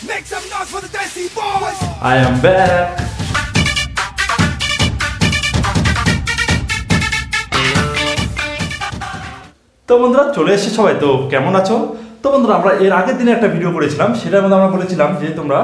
Make some noise for the Desi Boys! I am back. তো বন্ধুরা চলে এসেছে সবাই তো কেমন আছো তো বন্ধুরা, আমরা এর আগের দিনে একটা ভিডিও করেছিলাম, সেটার মধ্যে আমরা বলেছিলাম যে তোমরা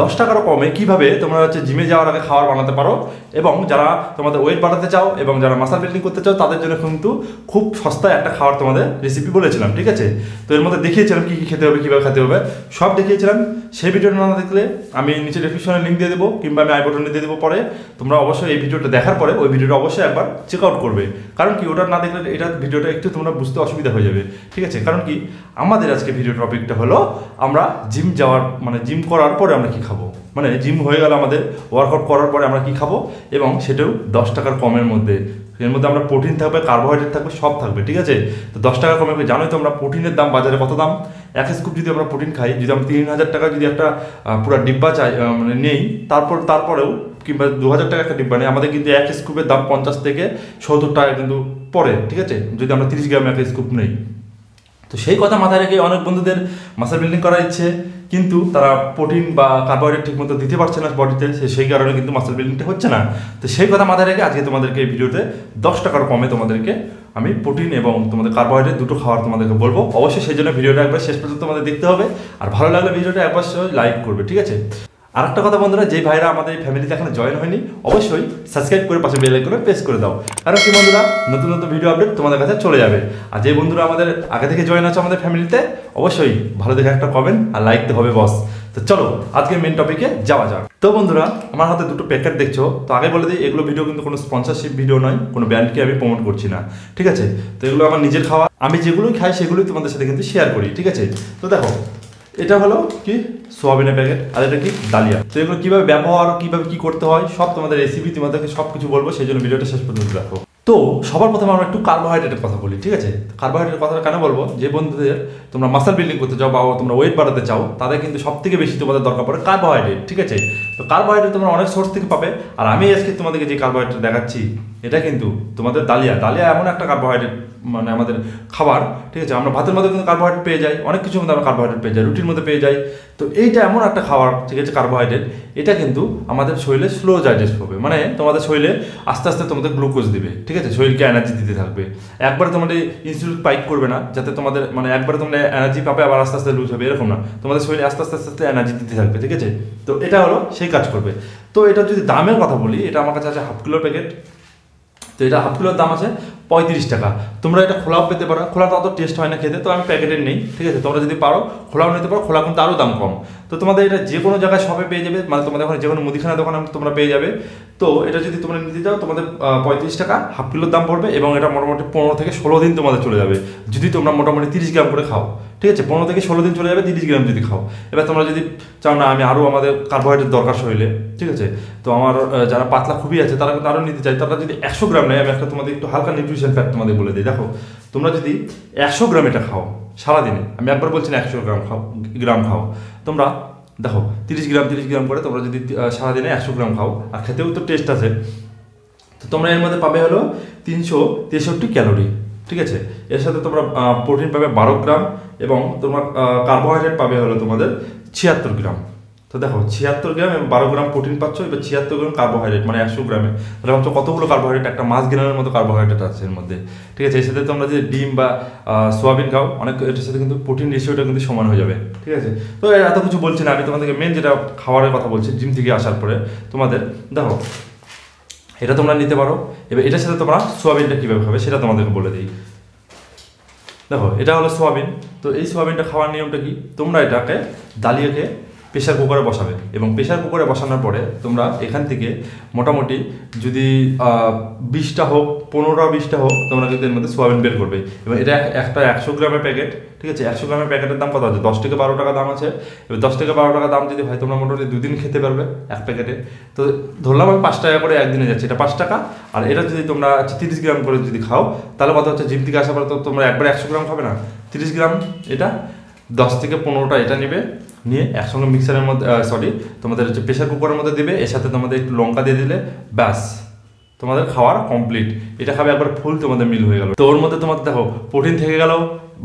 দশ টাকারও কমে কীভাবে তোমরা হচ্ছে জিমে যাওয়ার আগে খাবার বানাতে পারো এবং যারা তোমাদের ওয়েট বাড়াতে চাও এবং যারা মাসাল বিল্ডিং করতে চাও, তাদের জন্য কিন্তু খুব সস্তায় একটা খাবার তোমাদের রেসিপি বলেছিলাম, ঠিক আছে? তো এর মধ্যে দেখিয়েছিলাম কী কী খেতে হবে, কীভাবে খেতে হবে, সব দেখিয়েছিলাম। সেই ভিডিওটা না দেখলে আমি নিচে ডিসক্রিপশনে লিঙ্ক দিয়ে দেবো, কিংবা আমি আই বটনে দিয়ে দেবো পরে। তোমরা অবশ্যই এই ভিডিওটা দেখার পরে ওই ভিডিওটা অবশ্যই একবার চেক আউট করবে। কারণ কি, ওটা না দেখলে এটা ভিডিওটা একটু তোমরা বুঝতে অসুবিধা হয়ে যাবে, ঠিক আছে? কারণ কি, আমাদের আজকে ভিডিও টপিকটা হলো, আমরা জিম যাওয়ার মানে জিম করার পরে আমরা কি খাব? মানে জিম হয়ে গেল আমাদের ওয়ার্কআউট করার পরে আমরা কি খাব? এবং সেটাও দশ টাকার কমের মধ্যে। এর মধ্যে আমরা প্রোটিন থাকবে কার্বোহাইড্রেট থাকবে, সব থাকবে, ঠিক আছে? তো দশ টাকা কমে জানোই তো আমরা প্রোটিনের দাম, বাজারে কত দাম? এক স্কুপ যদি আমরা প্রোটিন খাই, যদি আমরা তিন হাজার টাকা যদি একটা পুরো ডিব্বা চাই মানে নেই, তারপর, তারপরেও কিংবা দু হাজার টাকা একটা ডিব্বা নেই, আমাদের কিন্তু এক স্কুপের দাম পঞ্চাশ থেকে সত্তর টাকা কিন্তু পড়ে, ঠিক আছে? যদি আমরা তিরিশ গ্রাম এক স্কুপ নেই। তো সেই কথা মাথায় রেখে অনেক বন্ধুদের মাসেল বিল্ডিং করার ইচ্ছে, কিন্তু তারা প্রোটিন বা কার্বোহাইড্রেট ঠিক মতো দিতে পারছে না বডিতে সেই কারণে কিন্তু মাসেল বিল্ডিংটা হচ্ছে না। তো সেই কথা মাথায় রেখে আজকে তোমাদেরকে এই ভিডিওতে দশ টাকার কমে তোমাদেরকে আমি প্রোটিন এবং তোমাদের কার্বোহাইড্রেট দুটো খাওয়ার তোমাদেরকে বলব। অবশ্যই সেই জন্য ভিডিওটা একবার শেষ পর্যন্ত তোমাদের দেখতে হবে। আর ভালো লাগলে ভিডিওটা একবার লাইক করবে, ঠিক আছে? আর একটা কথা বন্ধুরা, যে ভাইরা আমাদের এই ফ্যামিলিতে এখনও জয়েন হয়নি, অবশ্যই সাবস্ক্রাইব করে পাশে বেল আইকনে প্রেস করে দাও। কারণ কি বন্ধুরা, নতুন নতুন ভিডিও আপডেট তোমাদের কাছে চলে যাবে। আর যে বন্ধুরা আমাদের আগে থেকে জয়েন আছে আমাদের ফ্যামিলিতে অবশ্যই ভালো দেখে একটা কমেন্ট আর লাইক তো হবে বস তো চলো, আজকে মেন টপিকে যাওয়া যাক। তো বন্ধুরা, আমার হাতে দুটো প্যাকেট দেখছ, তো আগে বলে দিই, এগুলো ভিডিও কিন্তু কোনো স্পন্সরশিপ ভিডিও নয়, কোনো ব্র্যান্ডকে আমি প্রমোট করছি না। ঠিক আছে? তো এগুলো আমার নিজের খাওয়া। আমি যেগুলোই খাই, সেগুলোই তোমাদের সাথে কিন্তু শেয়ার করি, ঠিক আছে? তো দেখো এটা হলো কি? সোয়াবিনের প্যাকেট আর এটা কি? ডালিয়া। তো এগুলো কীভাবে ব্যবহার, কীভাবে কি করতে হয়, সব তোমাদের রেসিপি তোমাদেরকে সব কিছু বলব, সেই জন্য ভিডিওটা শেষ পর্যন্ত দেখো। তো সবার প্রথমে আমরা একটু কার্বোহাইড্রেটের কথা বলি, ঠিক আছে? কার্বোহাইড্রেটের কথাটা কেন বলব? যে বন্ধুদের তোমরা মাসাল বিল্ডিং করতে চাও বা তোমরা ওয়েট বাড়াতে চাও, তাদের কিন্তু সব থেকে বেশি তোমাদের দরকার পড়ে কার্বোহাইড্রেট ঠিক আছে? তো কার্বোহাইড্রেট তোমরা অনেক সোর্স থেকে পাবে, আর আমি আজকে তোমাদেরকে যে কার্বোহাইড্রেট দেখাচ্ছি এটা কিন্তু তোমাদের ডালিয়া। ডালিয়া এমন একটা কার্বোহাইড্রেট মানে আমাদের খাবার, ঠিক আছে? আমরা ভাতের মধ্যে কিন্তু কার্বোহাইড্রেট পেয়ে যাই, অনেক কিছুর মধ্যে আমরা কার্বোহাইড্রেট পেয়ে যাই, রুটির মধ্যে পেয়ে যাই। তো এইটা এমন একটা খাবার, ঠিক আছে কার্বোহাইড্রেট এটা কিন্তু আমাদের শরীরে স্লো ডাইজেস্ট হবে। মানে তোমাদের শরীরে আস্তে আস্তে তোমাদের গ্লুকোজ দিবে, ঠিক আছে? শরীরকে এনার্জি দিতে থাকবে। একবারে তোমাদের ইনস্টিটিউট পাইক করবে না, যাতে তোমাদের মানে একবারে তোমরা এনার্জি পাবে, আবার আস্তে আস্তে লুজ হবে, এরকম না। তোমাদের শরীরে আস্তে আস্তে আস্তে আস্তে এনার্জি দিতে থাকবে, ঠিক আছে? তো এটা হলো সেই কাজ করবে। তো এটা যদি দামের কথা বলি, এটা আমার কাছে আছে হাফ কিলোর প্যাকেট তো এটা হাফ কিলোর দাম আছে পঁয়ত্রিশ টাকা। তোমরা এটা খোলাও পেতে পারো। খোলাটা অত টেস্ট হয় না খেতে, তো আমি প্যাকেটের নেই, ঠিক আছে? তোমরা যদি পারো, খোলাও নিতে পারো, খোলা কিন্তু আরও দাম কম। তো তোমাদের এটা যে কোনো জায়গায় শপে পেয়ে যাবে মানে তোমাদের ওখানে যে কোনো মুদিখানা দোকানে তোমরা পেয়ে যাবে। তো এটা যদি তোমরা নিতে চাও, তোমাদের পঁয়ত্রিশ টাকা হাফ কিলোর দাম পড়বে এবং এটা মোটামুটি পনেরো থেকে ষোলো দিন তোমাদের চলে যাবে। যদি তোমরা মোটামুটি তিরিশ গ্রাম করে খাও। ঠিক আছে, পনেরো থেকে ষোলো দিন চলে যাবে, তিরিশ গ্রাম যদি খাও। এবার তোমরা যদি চাও না, আমি আরও আমাদের কার্বোহাইড্রেট দরকার শরীরে, ঠিক আছে? তো আমার যারা পাতলা খুবই আছে, তারা কিন্তু আরও নিতে চাই তারা যদি একশো গ্রাম নেয়, আমি একটা তোমাদের একটু হালকা নিউট্রিশন ফ্যাক্ট তোমাদের বলে দিই। দেখো, তোমরা যদি একশো গ্রাম এটা খাও সারাদিনে, আমি একবার বলছি না একশো গ্রাম খাও গ্রাম খাও। তোমরা দেখো, তিরিশ গ্রাম তিরিশ গ্রাম করে তোমরা যদি সারাদিনে একশো গ্রাম খাও, আর খেতেও তো টেস্ট আছে। তো তোমরা এর মধ্যে পাবে হলো তিনশো তেষট্টি ক্যালোরি, ঠিক আছে? এর সাথে তোমরা প্রোটিন পাবে বারো গ্রাম এবং তোমার কার্বোহাইড্রেট পাবে হলো তোমাদের ছিয়াত্তর গ্রাম। তো দেখো, ছিয়াত্তর গ্রাম এবং বারো গ্রাম প্রোটিন পাচ্ছ, এবার ছিয়াত্তর গ্রাম কার্বোহাইড্রেট মানে একশো গ্রামে। তাহলে ভাবছ কতগুলো কার্বোহাইড্রেট একটা মাছ গ্রামের মতো কার্বোহাইড্রেট আছে এর মধ্যে। ঠিক আছে, এর সাথে তোমরা যে ডিম বা সোয়াবিন খাও, অনেক এটার সাথে কিন্তু প্রোটিন রেশিওটা কিন্তু সমান হয়ে যাবে। ঠিক আছে? তো এত কিছু বলছি না, আমি তোমাদেরকে মেন যেটা খাবারের কথা বলছি জিম থেকে আসার পরে তোমাদের, দেখো, এটা তোমরা নিতে পারো। এবার এটার সাথে তোমরা সোয়াবিনটা কীভাবে খাবে, সেটা তোমাদেরকে বলে দিই। দেখো, এটা হলো সোয়াবিন। তো এই সোয়াবিনটা খাওয়ার নিয়মটা কি? তোমরা এটাকে দালিয়েকে প্রেশার কুকারে বসাবে এবং প্রেশার কুকারে বসানোর পরে তোমরা এখান থেকে মোটামুটি যদি বিশটা হোক, পনেরোটা বিশটা হোক, তোমরা কিন্তু এর মধ্যে সোয়াবিন বের করবে। এবং এটা এক- একটা একশো গ্রামের প্যাকেট, ঠিক আছে? একশো গ্রামের প্যাকেটের দাম কত আছে? দশ থেকে বারো টাকা দাম আছে। এবার দশ থেকে বারো টাকা দাম যদি হয়, তোমরা মোটামুটি দুদিন খেতে পারবে এক প্যাকেটে। তো ধরলাম আমি পাঁচ টাকা করে একদিনে যাচ্ছে, এটা পাঁচ টাকা। আর এটা যদি তোমরা তিরিশ গ্রাম করে যদি খাও, তাহলে কথা হচ্ছে? জিম থেকে আসার পরে তো তোমরা একবারে একশো গ্রাম খাবে না? তিরিশ গ্রাম এটা, দশ থেকে পনেরোটা এটা নেবে, নিয়ে একসঙ্গে মিক্সারের মধ্যে সরি তোমাদের হচ্ছে প্রেশার কুকারের মধ্যে দিবে, এর সাথে তোমাদের একটু লঙ্কা দিয়ে দিলে, ব্যাস। তোমাদের খাওয়ার কমপ্লিট এটা খাবে একবার ফুল, তোমাদের মিল হয়ে গেল। তো ওর মধ্যে তোমাদের দেখো প্রোটিন থেকে গেল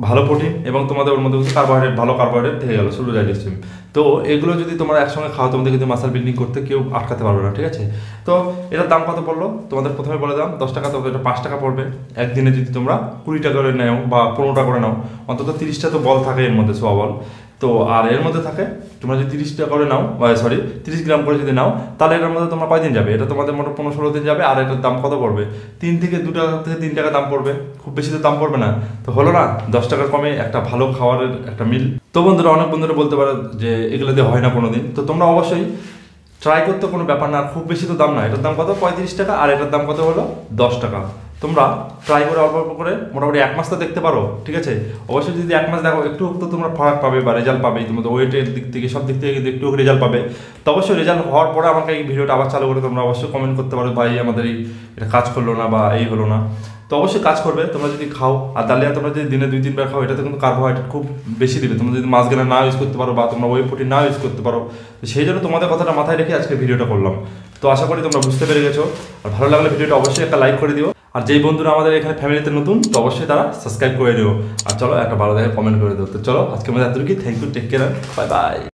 ভালো প্রোটিন এবং তোমাদের ওর মধ্যে কার্বোহাইড্রেট ভালো কার্বোহাইড্রেট থেকে গেল শুরু ডাইজেস্টিভ তো এগুলো যদি তোমরা একসঙ্গে খাও তোমাদের কিন্তু মাসাল বিল্ডিং করতে কেউ আটকাতে পারবে না, ঠিক আছে? তো এটার দাম কত পড়ল? তোমাদের প্রথমে বলে দাম দশ টাকা তোমাদের এটা পাঁচ টাকা পড়বে। একদিনে যদি তোমরা কুড়ি টাকা করে নাও বা পনেরো টাকা করে নাও, অন্তত তিরিশটা তো বল থাকে এর মধ্যে, সোয়া বল। তো আর এর মধ্যে থাকে, তোমরা যদি তিরিশটা করে নাও সরি তিরিশ গ্রাম করে যদি নাও, তাহলে এটার মধ্যে তোমরা কয়দিন যাবে? এটা তোমাদের মোট পনেরো ষোলো দিন যাবে, আর এটার দাম কত পড়বে? তিন থেকে দু টাকা থেকে তিন টাকা দাম পড়বে, খুব বেশি তো দাম পড়বে না। তো হলো না, দশ টাকার কমে একটা ভালো খাবারের একটা মিল। তো বন্ধুরা, অনেক বন্ধুরা বলতে পারো যে এগুলো দিয়ে হয় না কোনো দিন তো তোমরা অবশ্যই ট্রাই করতে কোনো ব্যাপার না খুব বেশি তো দাম না। এটার দাম কত? পঁয়ত্রিশ টাকা, আর এটার দাম কত হলো? দশ টাকা। তোমরা ট্রাই করে অল্প অল্প করে মোটামুটি এক মাস তো দেখতে পারো, ঠিক আছে? অবশ্যই যদি এক মাস দেখো, একটু তো তোমরা ফারাক পাবে বা রেজাল্ট পাবে, তোমাদের ওয়েটের দিক থেকে, সব দিক থেকে একটু রেজাল্ট পাবে। তো অবশ্যই রেজাল্ট হওয়ার পরে আমাকে এই ভিডিওটা আবার চালু করে তোমরা অবশ্যই কমেন্ট করতে পারো, ভাই, আমাদের এই এটা কাজ করল না বা এই হলো না। তো অবশ্যই কাজ করবে, তোমরা যদি খাও, আর ডালিয়া তোমরা যদি দিনে দুই, তিনবার খাও, এটাতে কিন্তু কার্বোহাইড্রেট খুব বেশি দিবে। তোমরা যদি মাছ না ইউজ করতে পারো বা তোমরা ওই প্রোটিন না ইউজ করতে পারো। তো সেই জন্য তোমাদের কথাটা মাথায় রেখে আজকে ভিডিওটা করলাম। তো আশা করি তোমরা বুঝতে পেরে গেছো। আর ভালো লাগলে ভিডিওটা অবশ্যই একটা লাইক করে দিও। আর যেই বন্ধুরা আমাদের এখানে ফ্যামিলিতে নতুন, তো অবশ্যই তারা সাবস্ক্রাইব করে দিও আর চলো একটা ভালো দেখে কমেন্ট করে দিও। তো চলো আজকে আমাদের এতটুকু thank you take care bye bye